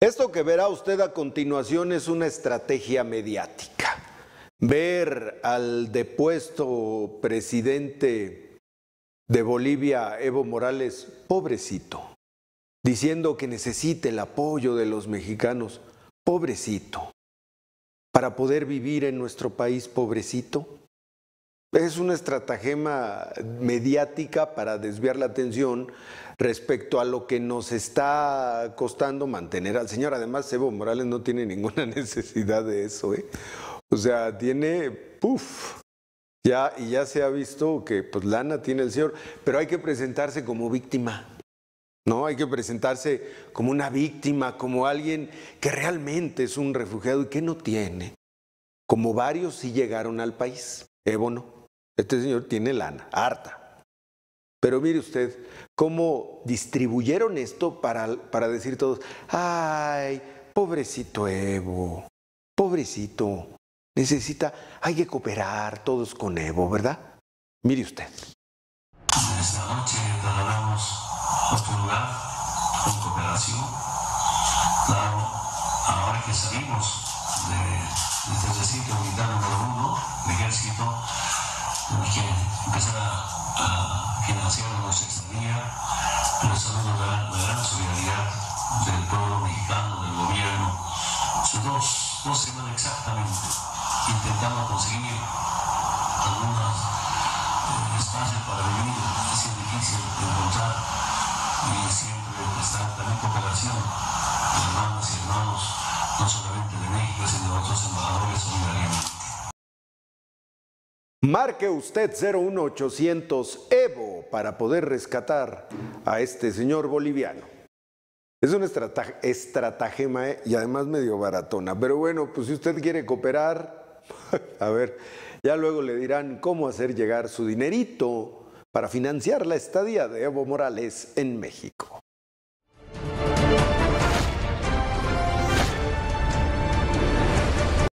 Esto que verá usted a continuación es una estrategia mediática. Ver al depuesto presidente de Bolivia, Evo Morales, pobrecito, diciendo que necesita el apoyo de los mexicanos, pobrecito, para poder vivir en nuestro país, pobrecito. Es una estratagema mediática para desviar la atención respecto a lo que nos está costando mantener al señor. Además, Evo Morales no tiene ninguna necesidad de eso. ¿eh? O sea, tiene, puff, ya, y ya se ha visto que pues lana tiene el señor, pero hay que presentarse como víctima. No, hay que presentarse como una víctima, como alguien que realmente es un refugiado y que no tiene. Como varios sí llegaron al país. Evo no. Este señor tiene lana, harta. Pero mire usted cómo distribuyeron esto para, para decir todos, ay, pobrecito Evo, pobrecito, necesita, hay que cooperar todos con Evo, ¿verdad? Mire usted. Esta noche declaramos nuestro lugar con cooperación. Claro, ahora que salimos de, recinto militar número uno, el ejército, que empezar a, a financiar estadía, los saludos de la, la solidaridad del pueblo mexicano, del gobierno. Hace dos, dos semanas exactamente intentamos conseguir algunos eh, espacios para vivir, Marque usted 01800 Evo para poder rescatar a este señor boliviano. Es una estrata- estratagema ¿eh? y además medio baratona. Pero bueno, pues si usted quiere cooperar, a ver, ya luego le dirán cómo hacer llegar su dinerito para financiar la estadía de Evo Morales en México.